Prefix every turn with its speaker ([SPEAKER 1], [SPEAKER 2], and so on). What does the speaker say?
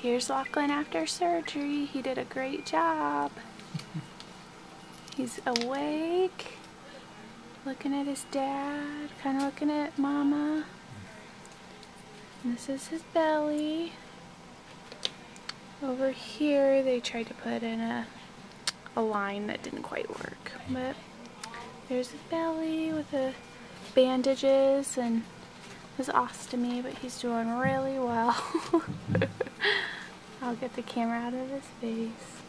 [SPEAKER 1] Here's Lachlan after surgery. He did a great job. He's awake, looking at his dad, kind of looking at mama. And this is his belly. Over here, they tried to put in a, a line that didn't quite work, but there's his belly with the bandages and his ostomy, but he's doing really well. I'll get the camera out of his face.